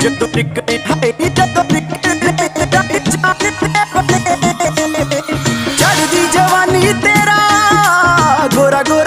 ਜਦੋਂ ਨਿਕਲੇ ਹਾਏ ਜਦੋਂ ਨਿਕਲੇ ਚੜਦੀ ਜਵਾਨੀ ਤੇਰਾ ਗੋਰਾ